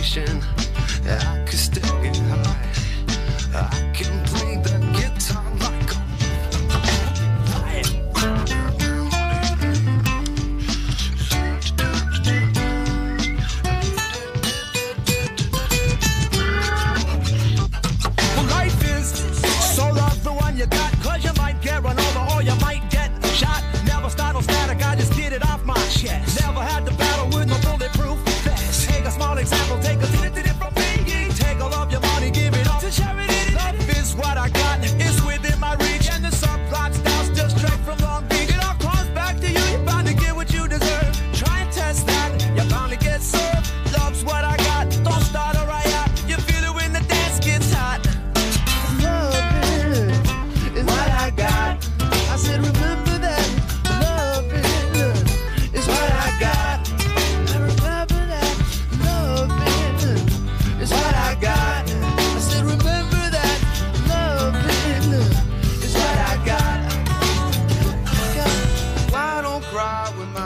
Dalmatian, I could still get high. I can play the guitar like a Well, life is so love the one you got,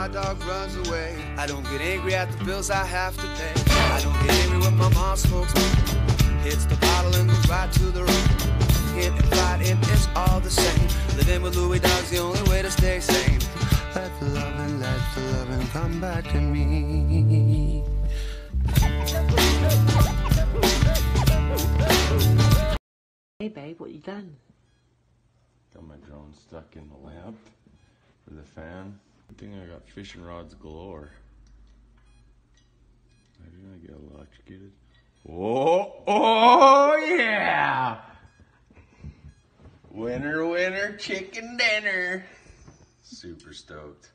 my dog runs away? I don't get angry at the bills I have to pay. I don't get angry when my mom smokes weed. Hits the bottle and goes right to the room. Hit and fighting, it's all the same. Living with Louis Dog's the only way to stay sane. Let the loving, let the loving come back to me. Hey babe, what you done? Got my drone stuck in the lamp for the fan. Good thing I got fishing rods galore. I didn't get electrocuted. Oh, oh yeah! Winner, winner, chicken dinner. Super stoked.